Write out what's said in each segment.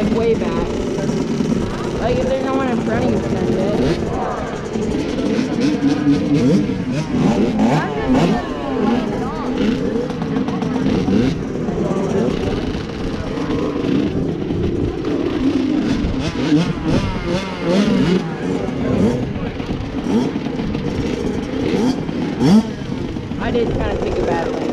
Like way back. Like if there's no one in front of you, send it. It. I did kind of take a bad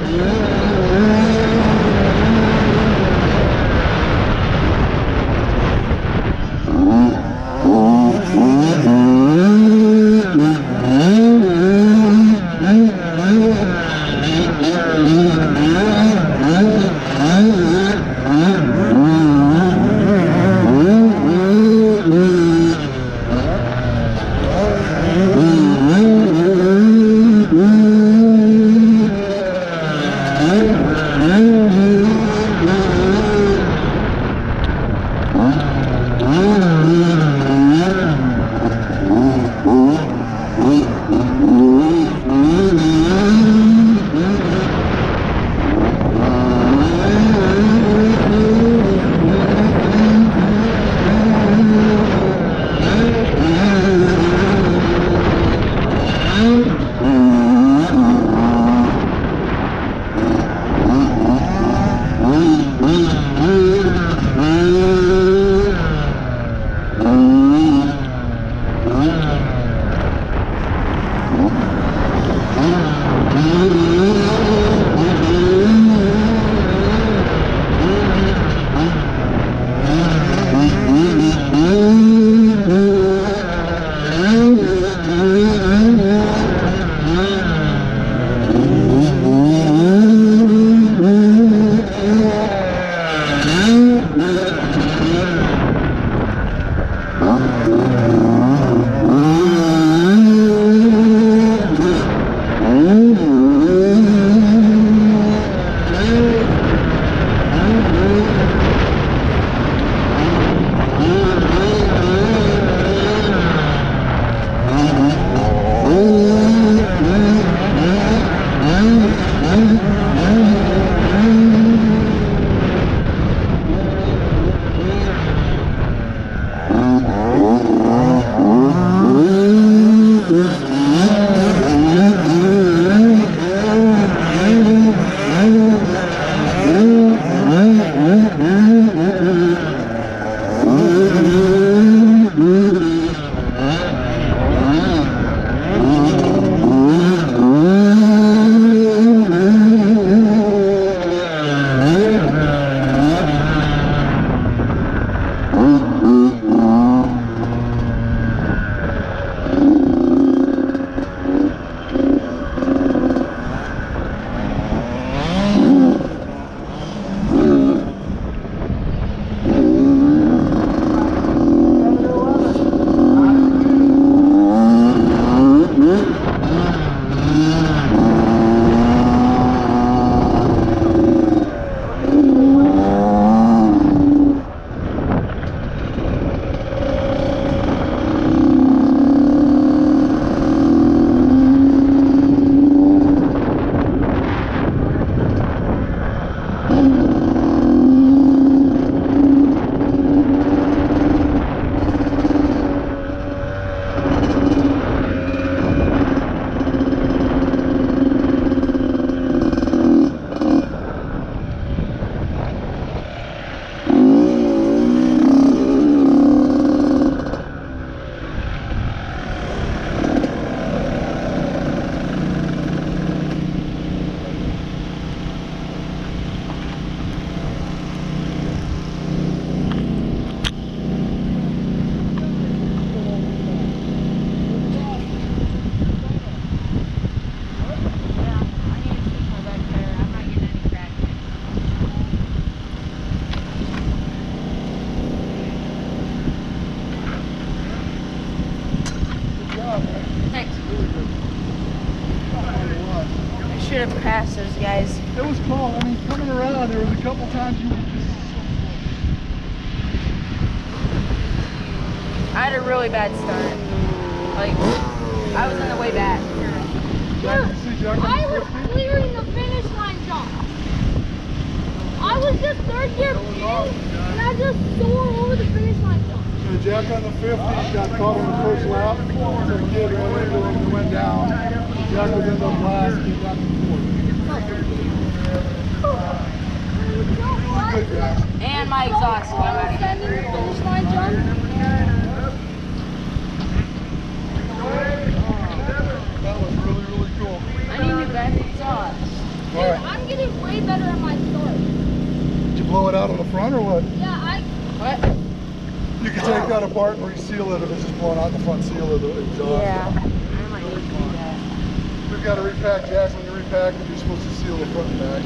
Yeah. The way back. Jack, you see Jack on I was clearing the finish line jump. I was just third gear in, and I just soared over the finish line jump. So Jack on the 50 got caught on the first lap. So the kid went into him and went down. Jack was in the last, he got the fourth. Really good, Jack. And my exhaust. I was sending the finish line jump. That was really, really cool. I need new back exhaust. All right. I'm getting way better at my start. Did you blow it out on the front or what? Yeah, I What? You can take that apart and reseal it if it's just blowing out the front seal of the exhaust. Yeah. I might need to do that. We've got to repack jacks. When you repack it, you're supposed to seal the front and back.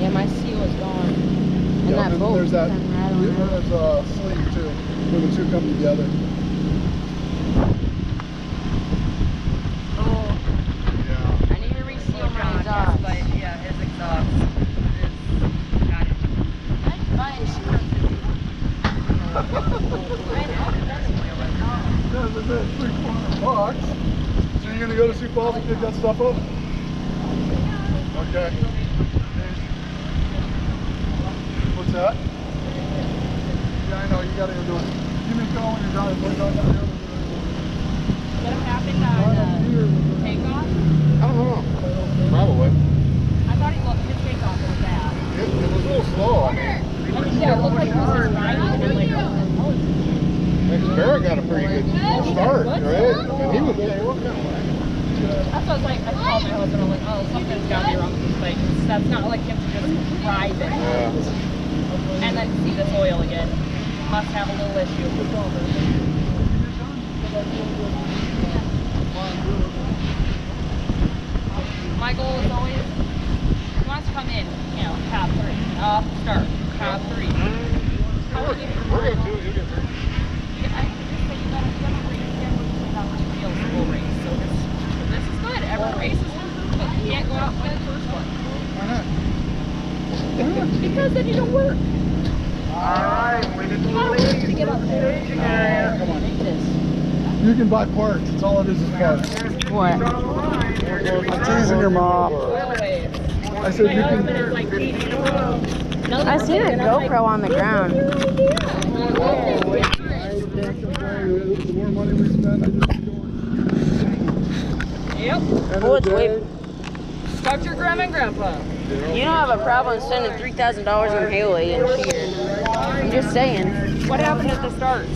Yeah, my seal is gone. And Yeah, that bolt there's that. come rattling around. There's uh, a sleeve too, where the two come together. Oh, Yeah. I need to reseal my exhaust. yeah, his exhaust is kind of I'm buying Yeah, there's that three corner box. So you're gonna go to Sioux Falls and pick that stuff up? Okay. What's that? Yeah, I know, you gotta go do it. Give me a call when you're done. We're done down here. What happened Right on up uh, here. takeoff? I don't know. Probably. I thought he looked his takeoff was bad. It, it was a little slow. I mean, Yeah, it looked like he was just riding and like, oh, Barrett got a pretty good start, right? And he was, yeah, he wasn't that way. That's what I was like, I called my husband, I'm like, oh, something's gotta be wrong with this bike. That's not like him to just ride it. Yeah. And then see this oil again. Must have a little issue. My goal is always, he wants to come in, you know, top three, uh, start, top three. How would? We're gonna do it, you get there. I just say you gotta, you gotta race there when you have two wheels full race. So this, this is good. Every race is good, but you can't go out and win the first one. Why not? Because then you don't work. gotta work to get up there. Come on. Take this. You can buy parts. It's all it is is parts. What? I'm teasing your mom. I said you can. is like the. I seen a GoPro on the ground. The more money we spend, I just. Yep. End Oh, it's the way- Talk to your grandma and grandpa. You don't have a problem spending three thousand dollars on Halo and cheater. I'm just saying. What happened at the start?